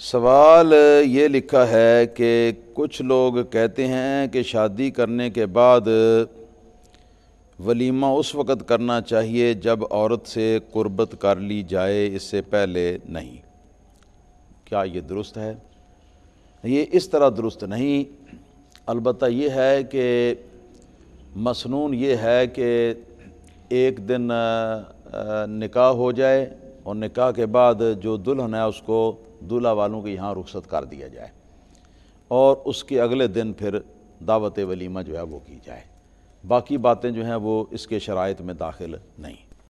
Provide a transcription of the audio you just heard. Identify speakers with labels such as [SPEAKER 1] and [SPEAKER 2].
[SPEAKER 1] सवाल ये लिखा है कि कुछ लोग कहते हैं कि शादी करने के बाद वलीमा उस वक़्त करना चाहिए जब औरत से कुर्बत कर ली जाए, इससे पहले नहीं। क्या ये दुरुस्त है? ये इस तरह दुरुस्त नहीं। अलबत् ये है कि मसनून ये है कि एक दिन निकाह हो जाए और निकाह के बाद जो दुल्हन है उसको दूल्हा वालों के यहाँ रुख्सत कर दिया जाए और उसके अगले दिन फिर दावत वलीमा जो है वो की जाए। बाकी बातें जो हैं वो इसके शराइ में दाखिल नहीं।